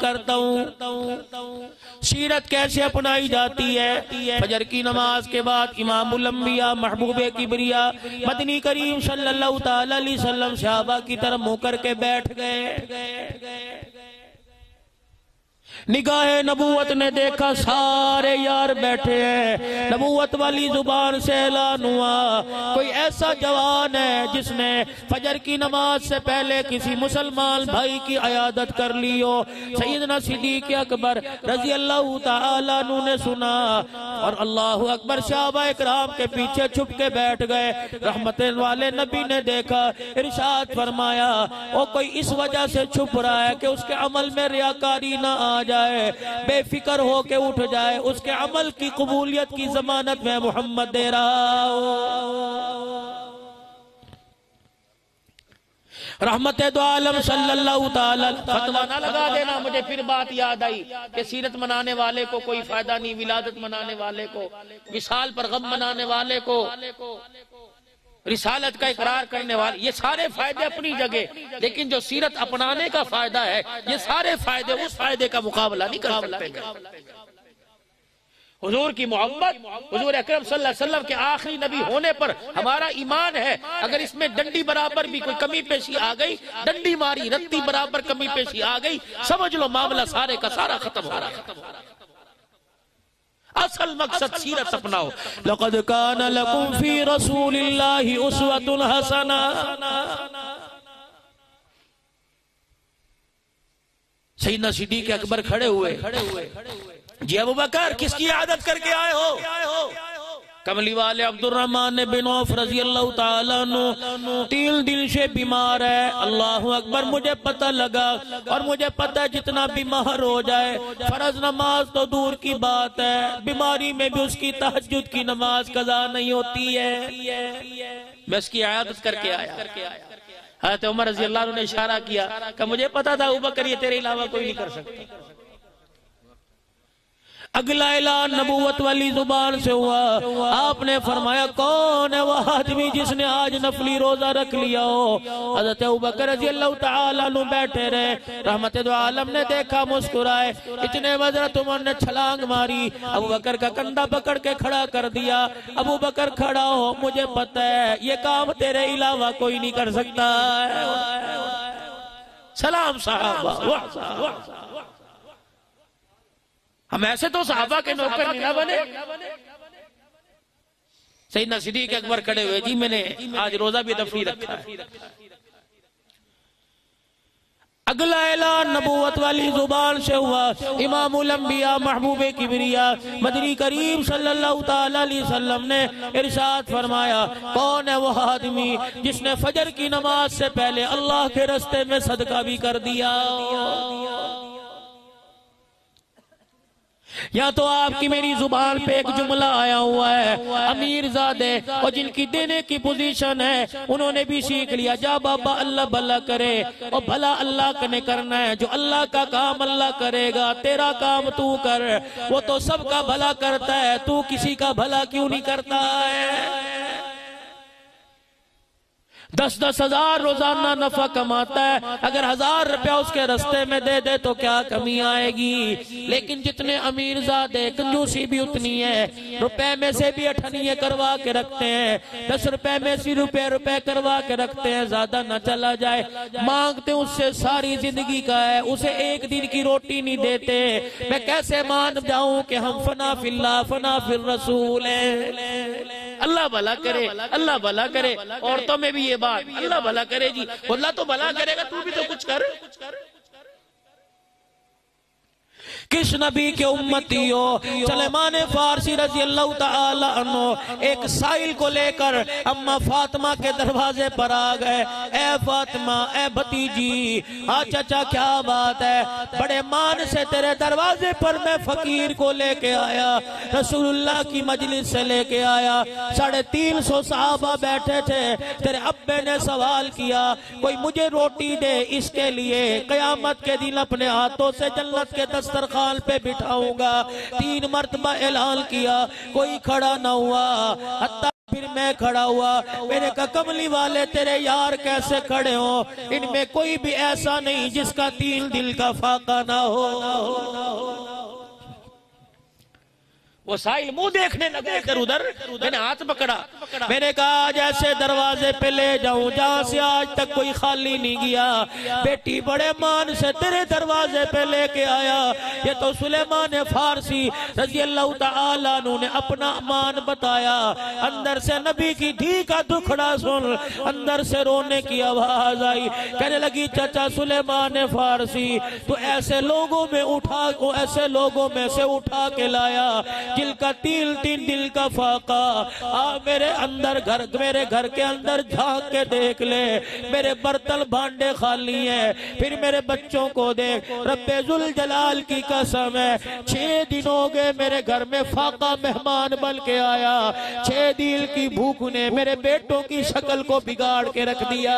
کرتا ہوں۔ سیرت کیسے اپنائی جاتی ہے؟ فجر کی نماز کے بعد امام الانبیاء، محبوب کبریا، مدنی کریم صلی اللہ تعالی علیہ وسلم، صحابہ کی طرف منہ کر کے بیٹھ گئے۔ نگاہ نبوت نے دیکھا سارے یار بیٹھے ہیں۔ نبوت والی زبان سے اعلان ہوا۔ کوئی ایسا جوان ہے جس نے فجر کی نماز سے پہلے کسی مسلمان بھائی کی عیادت کر لی ہو۔ سیدنا صدیق اکبر رضی اللہ تعالیٰ نے سنا۔ اور اللہ اکبر شعبہ اکرام کے پیچھے چھپ کے بیٹھ گئے۔ رحمت والے نبی نے دیکھا، ارشاد فرمایا، وہ کوئی اس وجہ سے چھپ رہا ہے کہ اس کے عمل میں ریاکاری نہ آ جائے، بے فکر ہو کے اٹھ جائے، اس کے عمل کی قبولیت کی ضمانت میں محمد دے رہا ہوں رحمت دو عالم صلی اللہ تعالی فتوہ نہ لگا دینا، مجھے پھر بات یاد آئی کہ سیرت منانے والے کو کوئی فائدہ نہیں، ولادت منانے والے کو، وصال پر غم منانے والے کو، رسالت کا اقرار کرنے والے، یہ سارے فائدے اپنی جگہ۔ لیکن جو سیرت اپنانے کا فائدہ ہے، یہ سارے فائدے اس فائدے کا مقابلہ نہیں کر سکتے۔ حضور کی محبت، حضور اکرم صلی اللہ علیہ وسلم کے آخری نبی ہونے پر ہمارا ایمان ہے۔ اگر اس میں ڈنڈی برابر بھی کوئی کمی پیشی آ گئی، ڈنڈی ماری، رتی برابر کمی پیشی آ گئی، سمجھ لو معاملہ سارے کا سارا ختم ہو رہا اصل مقصد سیرت اپناؤ۔ لقد کان لکم فی رسول اللہ اسوت الحسنہ سیدنا صدیق اکبر کھڑے ہوئے۔ جی ابو بکر، کس کی عادت کر کے آئے ہو؟ کملی والے عبد الرحمن بن عوف رضی اللہ تعالیٰ عنہ تین دل سے بیمار ہے۔ اللہ اکبر، مجھے پتہ لگا۔ اور مجھے پتہ جتنا بیمار ہو جائے۔ فرض نماز تو دور کی بات ہے۔ بیماری میں بھی اس کی تحجد کی نماز قضا نہیں ہوتی ہے۔ میں اس کی عادت کر کے آیا۔ حضرت عمر رضی اللہ عنہ نے اشارہ کیا کہ مجھے پتا تھا، ابو بکر، یہ تیرے علاوہ کوئی نہیں کر سکتا۔ اگلا اعلان نبوت والی زبان سے ہوا۔ آپ نے فرمایا، کون ہے وہ آدمی جس نے آج نفلی روزہ رکھ لیا ہو؟ حضرت ابوبکر رضی اللہ تعالیٰ عنہ بیٹھے رہے۔ رحمت دو عالم نے دیکھا، مسکرائے۔ اتنے وزرت عمر نے چھلانگ ماری۔ ابو بکر کا کندہ پکڑ کے کھڑا کر دیا۔ ابو بکر کھڑا ہو، مجھے پتہ ہے، یہ کام تیرے علاوہ کوئی نہیں کر سکتا۔ سلام صحابہ۔ ہم ایسے تو صحابہ کے نوکر نہیں نہ بنے۔ سیدنا صدیق اکبر کھڑے ہوئے جی میں نے آج روزہ بھی تفریح رکھا ہے۔ اگلا اعلان نبوت والی زبان سے ہوا۔ امام الانبیاء محبوب کبریا، مدنی کریم صلی اللہ تعالی علیہ وسلم نے ارشاد فرمایا، کون ہے وہ آدمی جس نے فجر کی نماز سے پہلے اللہ کے رستے میں صدقہ بھی کر دیا؟ یا تو آپ کی میری زبان پہ ایک جملہ آیا ہوا ہے، امیر زادے، اور جن کی دینے کی پوزیشن ہے، انہوں نے بھی سیکھ لیا۔ جا بابا اللہ بھلا کرے، اور بھلا اللہ نے کرنا ہے۔ جو اللہ کا کام اللہ کرے گا، تیرا کام تو کر۔ وہ تو سب کا بھلا کرتا ہے، تو کسی کا بھلا کیوں نہیں کرتا ہے؟ دس دس ہزار روزانہ نفع کماتا ہے۔ اگر ہزار روپیہ اس کے رستے میں دے دے تو کیا کمی آئے گی؟ لیکن جتنے امیر زادے، کنجوسی بھی اتنی ہے۔ روپے میں سے بھی اٹھنیے کروا کے رکھتے ہیں۔ دس روپے میں سے روپے روپے کروا کے رکھتے ہیں۔ زیادہ نہ چلا جائے۔ مانگتے اس سے ساری زندگی کا ہے۔ اسے ایک دن کی روٹی نہیں دیتے۔ میں کیسے مان جاؤں کہ ہم فنا فی اللہ، فنا فی الرسول ہیں؟ اللہ بھلا کرے اللہ بھلا کرے عورتوں میں بھی یہ بات اللہ بھلا کرے جی اللہ تو بھلا کرے گا تو بھی تو کچھ کر۔ کس نبی کے امتی ہو سلیمان فارسی رضی اللہ تعالی عنہ ایک سائل کو لے کر اما فاطمہ کے دروازے پر آ گئے۔ اے فاطمہ، اے بھتیجی ہاں چچا، کیا بات ہے؟ بڑے مان سے تیرے دروازے پر میں فقیر کو لے کے آیا، رسول اللہ کی مجلس سے لے کے آیا۔ ساڑھے تین سو صحابہ بیٹھے تھے، تیرے ابے نے سوال کیا، کوئی مجھے روٹی دے اس کے لیے؟ قیامت کے دن اپنے ہاتھوں سے جنت کے دسترخوان پہ بٹھاؤں گا۔ تین مرتبہ اعلان کیا، کوئی کھڑا نہ ہوا۔ حتی پھر میں کھڑا ہوا۔ میرے کہا کملی والے، تیرے یار کیسے کھڑے ہو ان میں کوئی بھی ایسا نہیں جس کا تین دل کا فاقہ نہ ہو۔ وہ سائل مو دیکھنے لگے، ادھر ادھر۔ میں نے ہاتھ پکڑا۔ میں نے کہا جیسے دروازے پہ لے جاؤں، جہاں سے آج تک کوئی خالی نہیں گیا۔ بیٹی بڑے مان سے تیرے دروازے پہ لے کے آیا۔ یہ تو سلیمان فارسی رضی اللہ تعالیٰ نے اپنا مان بتایا۔ اندر سے نبی کی دھی کا دکھڑا سن، اندر سے رونے کی آواز آئی۔ کہنے لگی، چچا سلیمان فارسی، تو ایسے لوگوں میں اٹھا، ایسے لوگوں میں سے اٹھا کے لایا۔ جل کا تیل تین دل کا فاقہ۔ آ، میرے اندر گھر، میرے گھر کے اندر جھاک کے دیکھ لے۔ میرے برتل بھانڈے خالی ہیں۔ پھر میرے بچوں کو دیکھ۔ رب ذوالجلال کی قسم ہے چھ دن ہو گئے میرے گھر میں فاقہ مہمان بن کے آیا۔ چھ دل کی بھوک نے میرے بیٹوں کی شکل کو بگاڑ کے رکھ دیا۔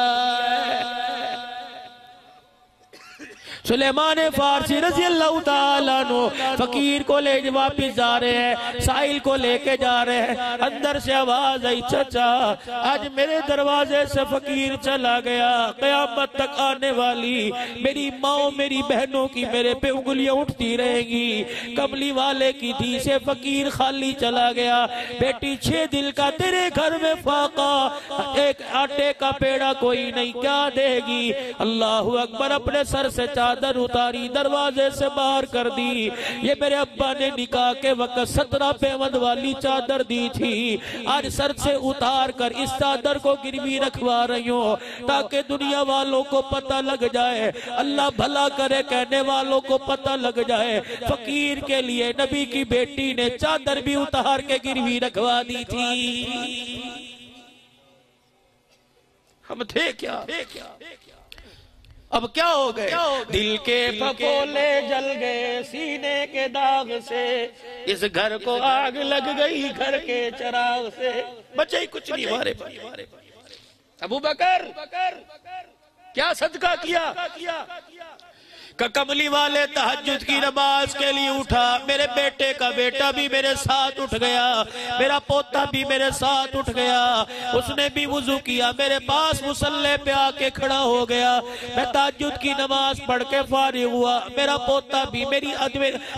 سلیمان فارسی رضی اللہ تعالیٰ نو فقیر کو لے واپس جا رہے ہیں سائل کو لے کے جا رہے ہیں۔ اندر سے آواز آئی، چچا، آج میرے دروازے سے فقیر چلا گیا، قیامت تک آنے والی میری ماں میری بہنوں کی میرے پہ انگلیاں اٹھتی رہیں گی۔ کملی والے کی تھی سے فقیر خالی چلا گیا۔ بیٹی چھے دل کا تیرے گھر میں فاقہ، ایک آٹے کا پیڑا کوئی نہیں، کیا دے گی؟ اللہ اکبر اپنے سر سے چاہ چادر اتاری، دروازے سے باہر کر دی۔ یہ میرے ابا نے نکاح کے وقت سترہ پیمد والی چادر دی تھی۔ آج سر سے اتار کر اس چادر کو گروی رکھوا رہی ہوں تاکہ دنیا والوں کو پتہ لگ جائے۔ اللہ بھلا کرے کہنے والوں کو پتہ لگ جائے۔ فقیر کے لیے نبی کی بیٹی نے چادر بھی اتار کے گروی رکھوا دی تھی۔ ہم تھے کیا؟ اب کیا ہو گئے؟ دل کے پھپولے جل گئے سینے کے داغ سے۔ اس گھر کو آگ لگ گئی گھر کے چراغ سے۔ بچے ہی کچھ نہیں مارے ابو بکر کیا؟ صدقہ کیا؟ کہ کملی والے تحجد کی نماز کے لیے اٹھا۔ میرے بیٹے کا بیٹا بھی میرے ساتھ اٹھ گیا۔ میرا پوتا بھی میرے ساتھ اٹھ گیا۔ اس نے بھی وضو کیا۔ میرے پاس مسلح پہ آکے کھڑا ہو گیا۔ میں تحجد کی نماز پڑھ کے فارغ ہوا۔ میرا پوتا بھی میری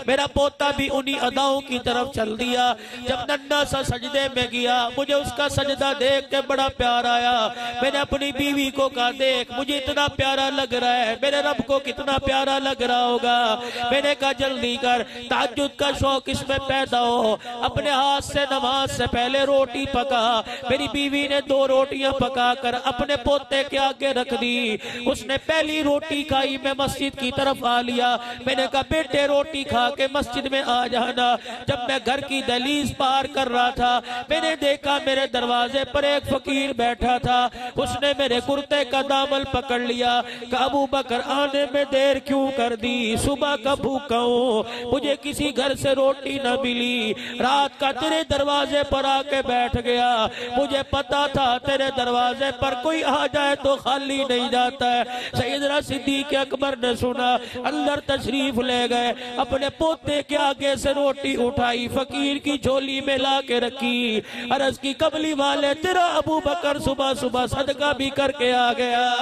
میرا پوتا بھی انہی اداؤں کی طرف چل دیا۔ جب ننہ سا سجدے میں گیا، مجھے اس کا سجدہ دیکھ کے بڑا پیار آیا۔ میں نے اپنی بیوی کو کہا، دیکھ، مجھے اتنا پیارا لگ رہا ہے۔ میرے رب کو کتنا پیارا پیارا لگ رہا ہوگا۔ میں نے کہا، جلدی کر تحجد کا شوق اس میں پیدا ہو۔ اپنے ہاتھ سے نماز سے پہلے روٹی پکا۔ میری بیوی نے دو روٹیاں پکا کر اپنے پوتے کے آگے رکھ دی۔ اس نے پہلی روٹی کھائی، میں مسجد کی طرف آ لیا۔ میں نے کہا، بیٹے، روٹی کھا کے مسجد میں آ جانا۔ جب میں گھر کی دلیز پار کر رہا تھا، میں نے دیکھا، میرے دروازے پر ایک فقیر بیٹھا تھا۔ اس نے میرے کرتے کا دامل پکڑ لیا۔ کہ ابو بکر، آنے میں دیر کیوں کیوں کر دی، صبح کا بھوکا ہوں مجھے کسی گھر سے روٹی نہ ملی۔ رات کا تیرے دروازے پر آ کے بیٹھ گیا۔ مجھے پتا تھا تیرے دروازے پر کوئی آ جائے تو خالی نہیں جاتا ہے۔ سیدنا صدیق اکبر نے سنا، اندر تشریف لے گئے۔ اپنے پوتے کے آگے سے روٹی اٹھائی، فقیر کی جھولی میں لا کے رکھی۔ عرض کی قبلی والے تیرا ابو بکر صبح صبح صدقہ بھی کر کے آ گیا۔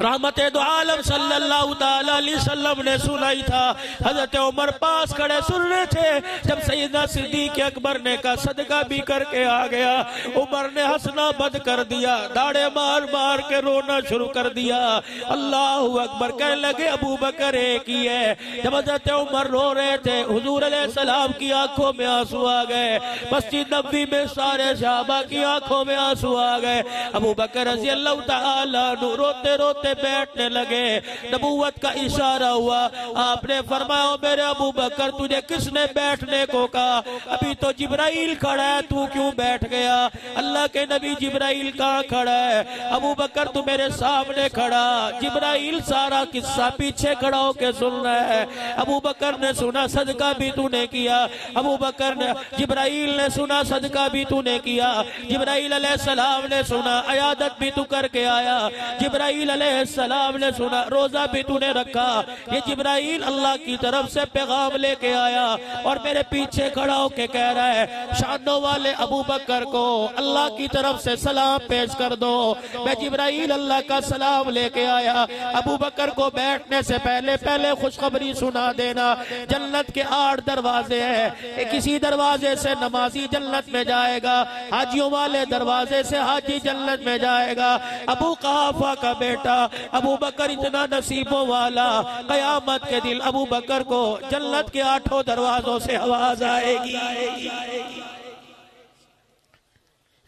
رحمت دو عالم صلی اللہ علیہ وسلم نے سنائی تھا۔ حضرت عمر پاس کھڑے سن رہے تھے۔ جب سیدنا صدیق اکبر نے کا صدقہ بھی کر کے آ گیا۔ عمر نے ہسنا بد کر دیا۔ داڑے مار مار کے رونا شروع کر دیا۔ اللہ اکبر کہنے لگے، ابو بکر ایک ہی ہے۔ جب حضرت عمر رو رہے تھے، حضور علیہ السلام کی آنکھوں میں آنسو آ گئے۔ مسجد نبی میں سارے صحابہ کی آنکھوں میں آنسو آ گئے۔ ابو بکر رضی اللہ تعالیٰ روتے روتے پہ بیٹھنے لگے۔ نبوت کا اشارہ ہوا۔ آپ نے فرمایا، میرے ابو بکر، تجھے کس نے بیٹھنے کو کہا؟ ابھی تو جبرائیل کھڑا ہے، تو کیوں بیٹھ گیا؟ اللہ کے نبی جبرائیل کہاں کھڑا ہے؟ ابو بکر تو میرے سامنے کھڑا۔ جبرائیل سارا قصہ پیچھے کھڑا ہو کے سن رہا ہے۔ ابو بکر نے سنا، صدقہ بھی تو نے کیا۔ ابو بکر نے، جبرائیل نے سنا، صدقہ بھی تو نے کیا۔ جبرائیل علیہ السلام نے سنا، عیادت بھی تو کر کے آیا۔ جبرائیل علیہ علیہ السلام نے سنا، روزہ بھی تو نے رکھا۔ یہ جبرائیل اللہ کی طرف سے پیغام لے کے آیا اور میرے پیچھے کھڑا ہو کے کہہ رہا ہے، شانوں والے ابو بکر کو اللہ کی طرف سے سلام پیش کر دو۔ میں جبرائیل اللہ کا سلام لے کے آیا۔ ابو بکر کو بیٹھنے سے پہلے پہلے خوشخبری سنا دینا۔ جنت کے آٹھ دروازے ہیں۔ کسی دروازے سے نمازی جنت میں جائے گا۔ حاجیوں والے دروازے سے حاجی جنت میں جائے گا۔ ابو قافہ کا بیٹا ابو بکر اتنا نصیبوں والا، قیامت کے دل ابو بکر کو جنت کے آٹھوں دروازوں سے آواز آئے گی۔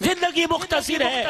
زندگی مختصر ہے۔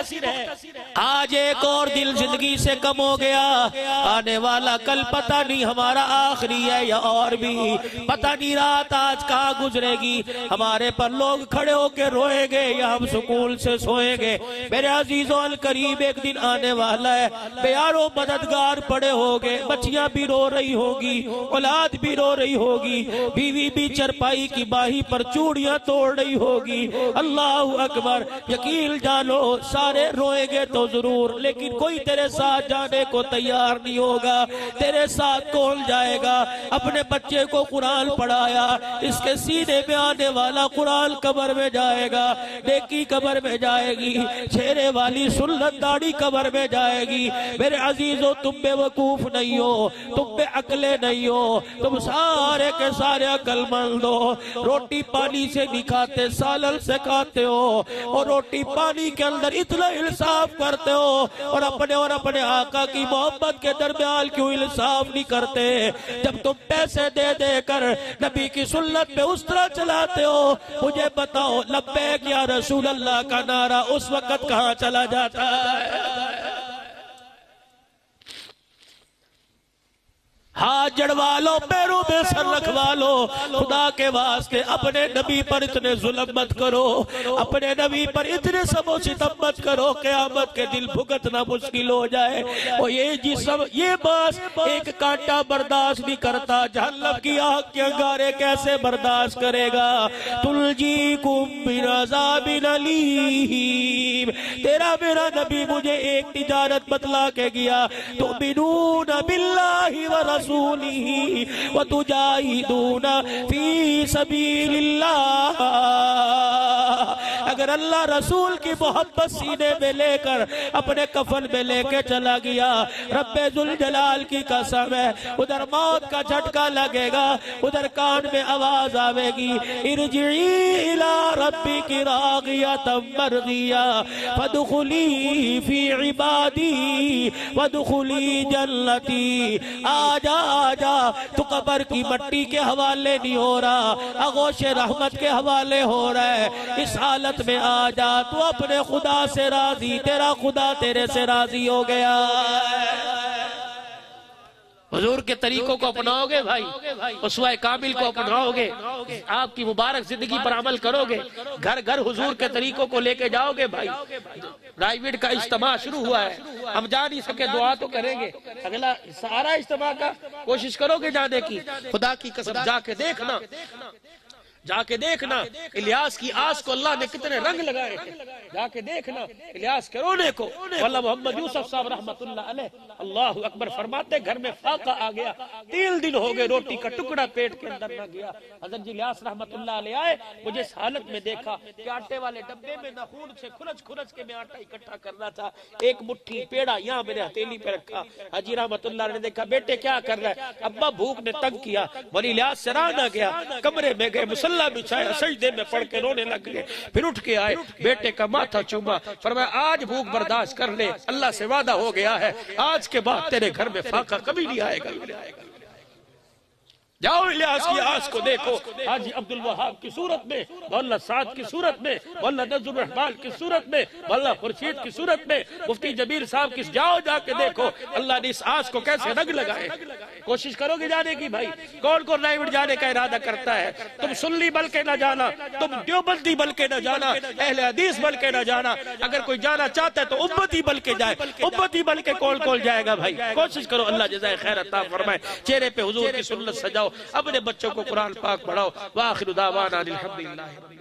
آج ایک اور دل زندگی سے کم ہو گیا۔ آنے والا کل پتہ نہیں ہمارا آخری ہے یا اور بھی۔ پتہ نہیں رات آج کہاں گزرے گی۔ ہمارے پر لوگ کھڑے ہو کے روئیں گے یا ہم سکول سے سوئیں گے۔ میرے عزیزوں القریب ایک دن آنے والا ہے۔ بیاروں مددگار پڑے ہوگے بچیاں بھی رو رہی ہوگی اولاد بھی رو رہی ہوگی بیوی بھی چرپائی کی باہی پر چوڑیاں توڑ رہی ہوگی اللہ اکبر۔ یقین جانو، سارے روئیں گے تو ضرور، لیکن کوئی تیرے ساتھ جانے کو تیار نہیں ہوگا۔ تیرے ساتھ کون جائے گا؟ اپنے بچے کو قرآن پڑھایا، اس کے سینے میں آنے والا قرآن قبر میں جائے گا، نیکی قبر میں جائے گی، چھیرے والی سنت داڑی قبر میں جائے گی۔ میرے عزیزو، تم بے وقوف نہیں ہو، تم بے عقلے نہیں ہو۔ تم سارے کے سارے عقل مند ہو۔ روٹی پانی سے نہیں کھاتے سالل سے کھاتے ہو۔ اور روٹی روٹی پانی کے اندر اتنا انصاف کرتے ہو اور اپنے اور اپنے آقا کی محبت کے درمیان کیوں انصاف نہیں کرتے؟ جب تم پیسے دے دے کر نبی کی سنت پہ اس طرح چلاتے ہو، مجھے بتاؤ، لبیک یا رسول اللہ کا نعرہ اس وقت کہاں چلا جاتا ہے؟ ہاتھ جڑوا لو پیروں میں سر رکھوا لو خدا کے واسطے اپنے نبی پر اتنے ظلم مت کرو، اپنے نبی پر اتنے سب ستم مت کرو، قیامت کے دل بھگتنا مشکل ہو جائے۔ اور یہ جسم، یہ باس ایک کانٹا برداشت نہیں کرتا، جہنم کی آگ کے انگارے کیسے برداشت کرے گا؟ تلجی کم بن عذاب علیم تیرا میرا نبی مجھے ایک تجارت بتلا کے گیا۔ تو بنون باللہ و رسول رسوله وتجاهدون في سبيل الله. اگر اللہ رسول کی محبت سینے میں لے کر اپنے کفن میں لے کے چلا گیا، رب ذوالجلال کی قسم ہے، ادھر موت کا جھٹکا لگے گا، ادھر کان میں آواز آوے گی، ارجعی الى ربی کی راغیت مرغیا فدخلی فی عبادی ودخلی جنتی۔ آجا آجا تو قبر کی مٹی کے حوالے نہیں ہو رہا اغوش رحمت کے حوالے ہو رہا ہے۔ اس حالت میں آ جا، تو اپنے خدا سے راضی، تیرا خدا تیرے سے راضی ہو گیا۔ حضور کے طریقوں کو اپناؤ گے بھائی اسوہ کامل کو اپناؤ گے، آپ کی مبارک زندگی پر عمل کرو گے، گھر گھر حضور کے طریقوں کو لے کے جاؤ گے بھائی۔ رائیویڈ کا اجتماع شروع ہوا ہے، ہم جا نہیں سکے، دعا تو کریں گے۔ اگلا سارا اجتماع کا کوشش کرو گے جانے کی۔ خدا کی قسم جا کے دیکھنا۔ جا کے دیکھنا الیاس کی آس کو اللہ نے کتنے رنگ لگائے ہیں جا کے دیکھنا الیاس کے رونے کو۔ واللہ محمد یوسف صاحب رحمت اللہ علیہ۔ اللہ اکبر فرماتے گھر میں فاقہ آ گیا۔ تیل دن ہو گئے روٹی کا ٹکڑا پیٹ کے اندر نہ گیا۔ حضرت جی الیاس رحمت اللہ علیہ آئے مجھے اس حالت میں دیکھا کہ آٹے والے ڈبے میں نخون سے کھرچ کھرچ کے میں آٹا اکٹھا کرنا تھا۔ ایک مٹھی پیڑا یہاں میرے ہتیلی پہ رکھا۔ حجی رحمت اللہ نے دیکھا بیٹے کیا کر رہا ہے؟ ابا بھوک نے تنگ کیا ولی الیاس سرا نہ گیا کمرے میں گئے مسلح اللہ بچھایا، سجدے میں پڑھ کے رونے لگ گئے۔ پھر اٹھ کے آئے، بیٹے کا ماتھا چوما، فرمایا، آج بھوک برداشت کر لے، اللہ سے وعدہ ہو گیا ہے، آج کے بعد تیرے گھر میں فاقہ کبھی نہیں آئے گا۔ جاؤ الیاس کی آس کو دیکھو۔ حاجی عبدالوہاب کی صورت میں مولا سعد کی صورت میں مولا نظر الرحمن کی صورت میں مولا خرشید کی صورت میں۔ مفتی جبیر صاحب کی جاؤ جا کے دیکھو۔ اللہ نے اس آس کو کیسے رگ لگائے؟ کوشش کرو گے جانے کی بھائی۔ کون کون رائیوٹ جانے کا ارادہ کرتا ہے؟ تم سنلی بل کے نہ جانا تم دیوبندی بل کے نہ جانا اہل حدیث بل کے نہ جانا۔ اگر کوئی جانا چاہتا ہے تو امتی بل کے جائے۔ امتی بل کے کول کول جائے گا بھائی؟ کوشش کرو اللہ جزائے خیر عطا فرمائے۔ چہرے پہ حضور کی سنت سجاؤ۔ اپنے بچوں کو قرآن پاک پڑھاؤ واخر دعوانا الحمدللہ